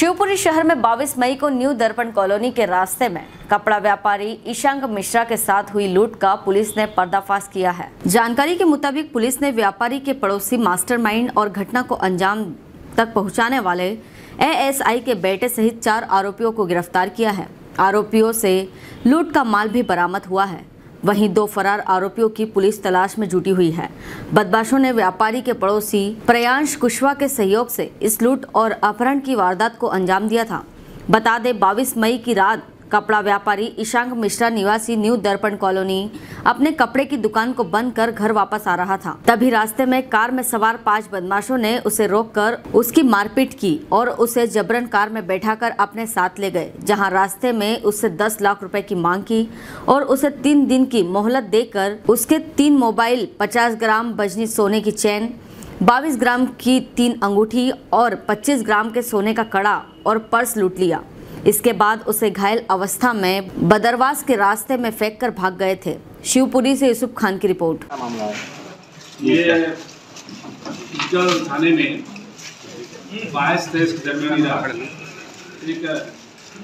शिवपुरी शहर में 22 मई को न्यू दर्पण कॉलोनी के रास्ते में कपड़ा व्यापारी ईशांक मिश्रा के साथ हुई लूट का पुलिस ने पर्दाफाश किया है। जानकारी के मुताबिक पुलिस ने व्यापारी के पड़ोसी मास्टरमाइंड और घटना को अंजाम तक पहुँचाने वाले एएसआई के बेटे सहित चार आरोपियों को गिरफ़्तार किया है। आरोपियों से लूट का माल भी बरामद हुआ है। वहीं दो फरार आरोपियों की पुलिस तलाश में जुटी हुई है। बदमाशों ने व्यापारी के पड़ोसी प्रयांश कुशवा के सहयोग से इस लूट और अपहरण की वारदात को अंजाम दिया था। बता दें 22 मई की रात कपड़ा व्यापारी ईशांक मिश्रा निवासी न्यू दर्पण कॉलोनी अपने कपड़े की दुकान को बंद कर घर वापस आ रहा था। तभी रास्ते में कार में सवार पाँच बदमाशों ने उसे रोककर उसकी मारपीट की और उसे जबरन कार में बैठाकर अपने साथ ले गए, जहाँ रास्ते में उससे 10 लाख रुपए की मांग की और उसे तीन दिन की मोहलत देकर उसके तीन मोबाइल 50 ग्राम बजनी सोने की चैन 22 ग्राम की तीन अंगूठी और 25 ग्राम के सोने का कड़ा और पर्स लूट लिया। इसके बाद उसे घायल अवस्था में बदरवास के रास्ते में फेंक कर भाग गए थे। शिवपुरी से यूसुफ खान की रिपोर्ट। है? ये थाने में बाईस तेईस के एक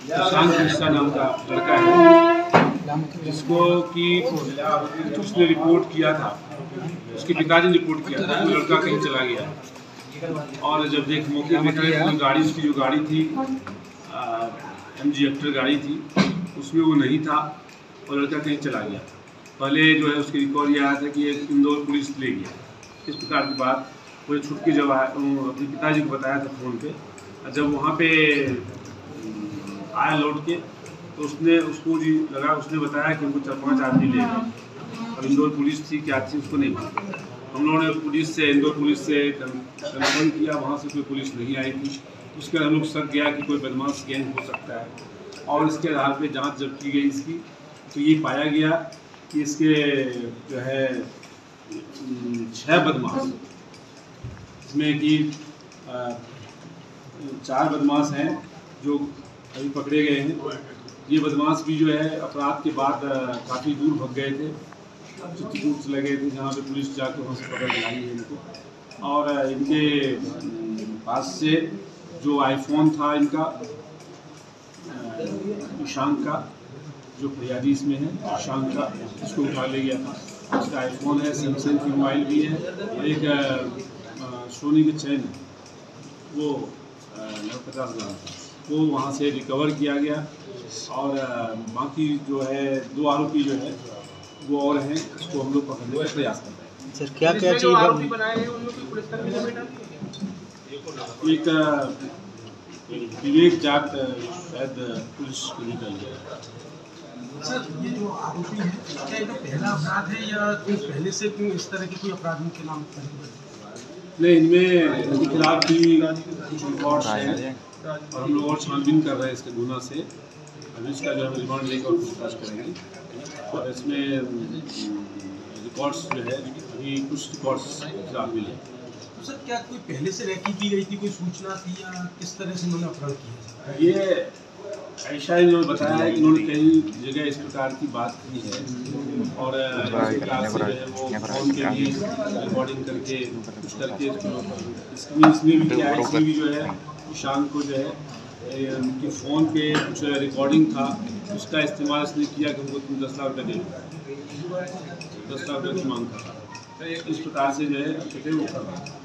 प्रशांत मिश्रा नाम का लड़का है जिसको कि उसने रिपोर्ट किया था उसके पिताजी ने रिपोर्ट किया था लड़का कहीं चला गया। और जब देख मौके तो गाड़ी उसकी जो गाड़ी थी एम जी एक्टर गाड़ी थी, उसमें वो नहीं था और लड़का कहीं चला गया पहले जो है उसकी रिकवरी आया था कि एक इंदौर पुलिस ले गया। इस प्रकार की बात वो छुट के जब अपने पिताजी को बताया था फ़ोन पे जब वहाँ पे आया लौट के तो उसने उसको जी लगा, उसने बताया कि उनको चार पाँच आदमी ले गए। और इंदौर पुलिस थी, क्या थी उसको नहीं मालूम हम लोगों ने पुलिस से, इंदौर पुलिस से कन्फर्म किया, वहाँ से कोई पुलिस नहीं आई थी। उसके हम लोग शक गया कि कोई बदमाश गैंग हो सकता है। और इसके आधार पे जाँच जब की गई इसकी तो ये पाया गया कि इसके जो है छह बदमाश इसमें कि चार बदमाश हैं जो अभी पकड़े गए हैं। ये बदमाश भी जो है, अपराध के बाद काफ़ी दूर भग गए थे। चित्रकूट चले गए थे, जहाँ पे पुलिस जाकर वहाँ से पकड़ लाई है इनको। और इनके पास से जो आईफोन था इनका ईशांक का जो फरियादी इसमें है ईशांक का उसको उठा ले गया था। उसका आईफोन है सैमसंग की मोबाइल भी है और एक सोनी की चैन है। वो लगभग पचास ग्राम था वो वहाँ से रिकवर किया गया और बाकी जो है दो आरोपी जो है वो और हैं उसको हम लोग पकड़ने का प्रयास कर रहे हैं। सर क्या क्या चीज़ बनाए हैं पुलिसकर्मी का बेटा? एक विवेक जाट शायद पुलिस को निकल गया सर ये जो आरोपी है क्या इनका पहला अपराध है या कोई पहले से क्यों इस तरह के कोई अपराध इनके नाम नहीं इनमें इनके खिलाफ भी कुछ रिकॉर्ड्स हैं और हम लोग और छानबीन कर रहे हैं इसके गुना से। अभी इसका जो है रिमांड लेकर और पूछताछ करेंगे। और इसमें रिकॉर्ड्स जो है अभी कुछ रिकॉर्ड्स खिलाफ मिले। हैं। तो सर क्या कोई पहले से रैकी की गई थी? कोई सूचना थी या किस तरह से अपराध किया ये ऐसा इन्होंने बताया है कि इन्होंने कई जगह इस प्रकार की बात की है और इस प्रकार से जो है वो फ़ोन के लिए रिकॉर्डिंग करके कुछ करके इसमें इसमें भी क्या है इसमें भी जो है ईशान को जो है उनके फ़ोन पे कुछ रिकॉर्डिंग था उसका इस्तेमाल इसने किया कि उनको तुम दस लाख रुपये दे दो। दस लाख रुपये की मांग कर इस प्रकार से जो है वो कर रहा है